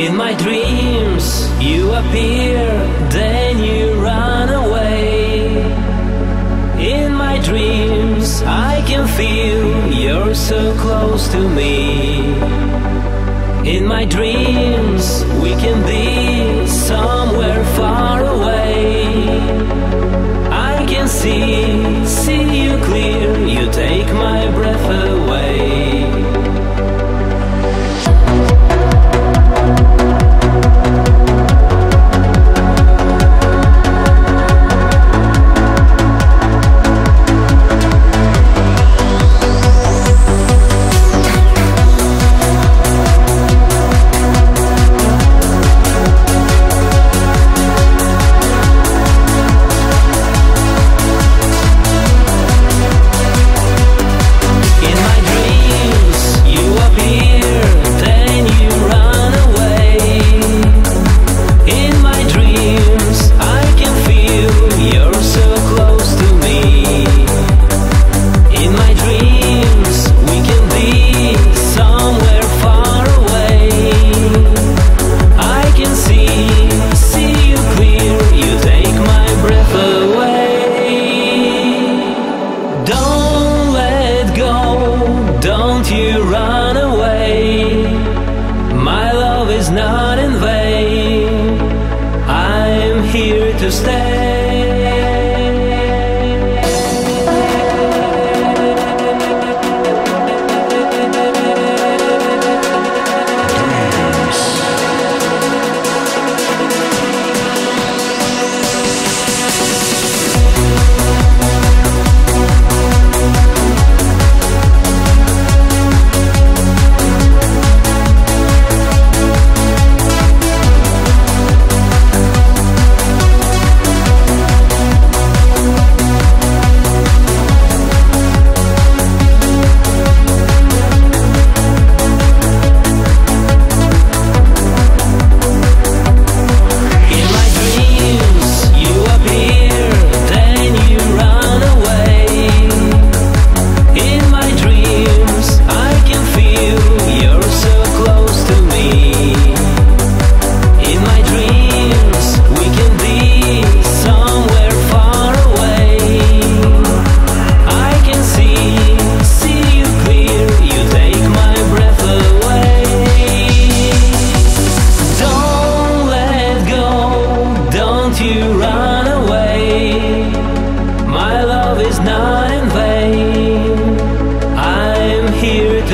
In my dreams, you appear, then you run away. In my dreams, I can feel you're so close to me. In my dreams, we can be somewhere far away. Run away. My love is not in vain. I'm here to stay.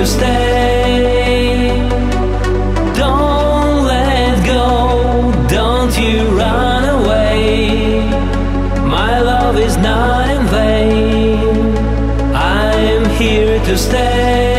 Stay. Don't let go, don't you run away. My love is not in vain. I'm here to stay.